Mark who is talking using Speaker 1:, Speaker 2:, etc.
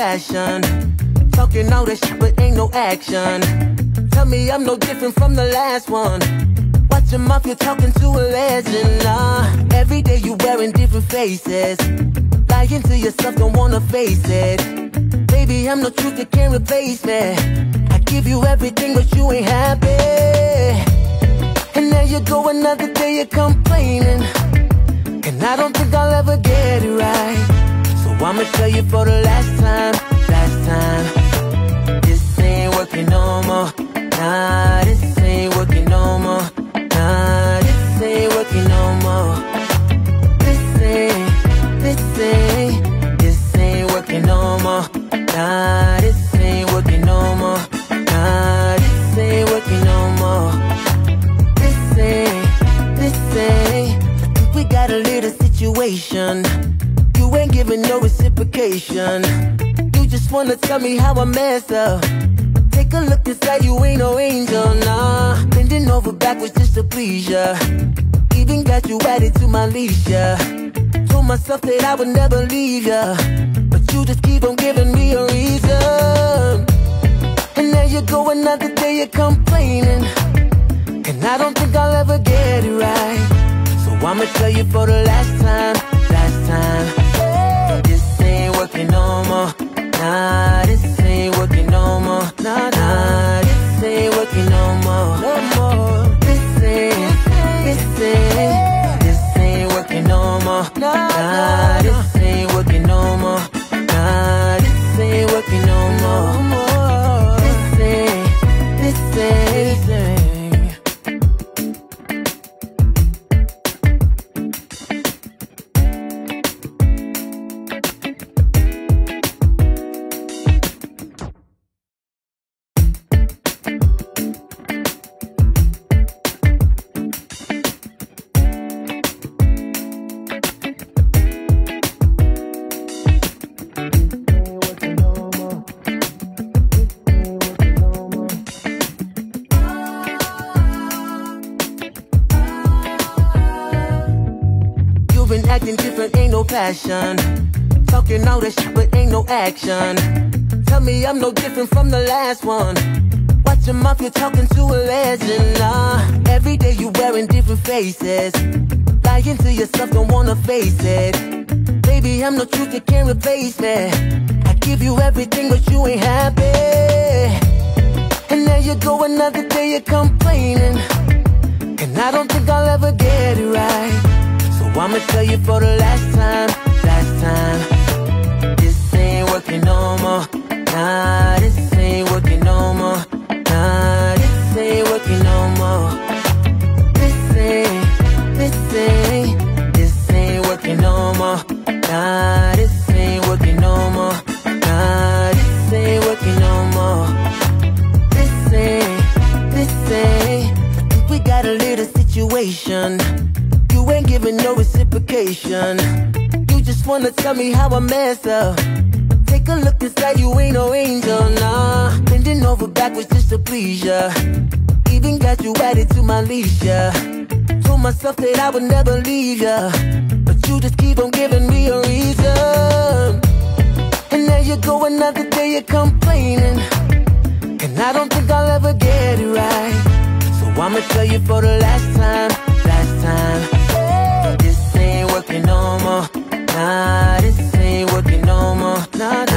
Speaker 1: passion. Talking all that shit, but ain't no action. Tell me I'm no different from the last one. Watch your mouth, you're talking to a legend. Nah, every day you wearing different faces. Lying to yourself, don't wanna face it. Baby, I'm the truth, you can't replace me. I give you everything, but you ain't happy. And there you go, another day you're complaining. And I don't think I'll ever get it right. I'ma tell you for the last time, last time. This ain't working no more. Nah, this ain't working no more. Nah, this ain't working no more. This ain't, this ain't, this ain't working no more. Nah, this ain't working no more. Nah, this ain't working no more. This ain't, this ain't. I think we got a little situation. Reciprocation. You just wanna tell me how I messed up. Take a look inside, you ain't no angel, nah. Bending over backwards just to please ya. Even got you added to my leash, yeah. Told myself that I would never leave ya. But you just keep on giving me a reason. And there you go, another day you're complaining. And I don't think I'll ever get it right. So I'ma tell you for the last time. Different, ain't no passion. Talking all that shit, but ain't no action. Tell me I'm no different from the last one. Watch your mouth, you're talking to a legend. Nah, every day you're wearing different faces. Lying to yourself, don't wanna face it. Baby, I'm no truth, you can't replace me. I give you everything, but you ain't happy. And there you go, another day you're complaining. I'ma tell you for the last time, last time. This ain't working no more. Nah, this ain't working no more. Nah, this ain't working no more. This ain't, this ain't, this ain't working no more. Nah, You just wanna tell me how I messed up. Take a look inside, you ain't no angel, nah. Bending over backwards just to please ya. Even got you added to my leash, yeah. Told myself that I would never leave ya. But you just keep on giving me a reason. And there you go, another day you're complaining. And I don't think I'll ever get it right. So I'ma tell you for the last time, last time working no more. Nah, this ain't working no more. Nah,